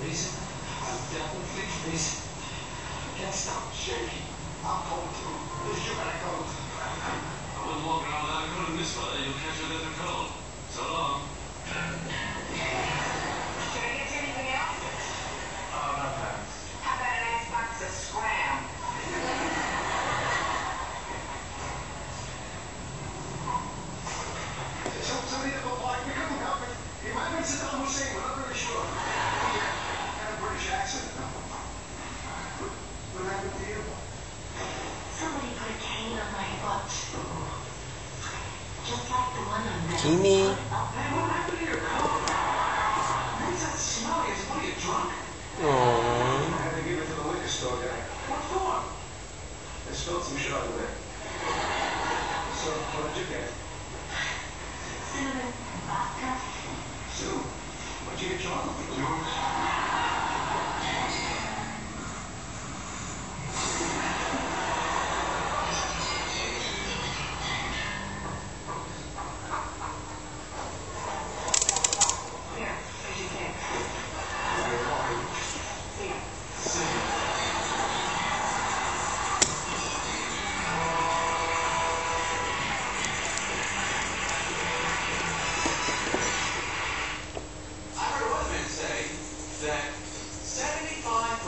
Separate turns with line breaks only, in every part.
please. I'm definitely reason. I can't stop shaking. I'm going through. This you gotta go.
I wouldn't walk around without a coat in this weather. You'll catch a different cold. So long.
I get you anything else?
Oh, no thanks.
How about a nice of scram?
Tell somebody to go like me. Couldn't help it. He might have been Saddam Hussein.
Vodka.
Sue, what'd you get John?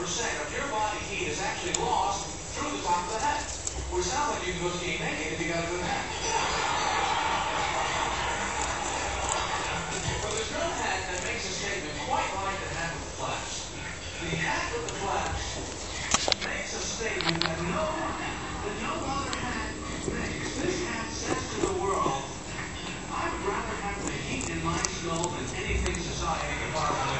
Of your body heat is actually lost through the top of the head. Which sounds like you can go skiing naked if you got a good hat. But there's no hat that makes a statement quite like the hat with the flaps. The hat with the flaps makes a statement that no, that no other hat makes. This hat says to the world, I would rather have the heat in my skull than anything society can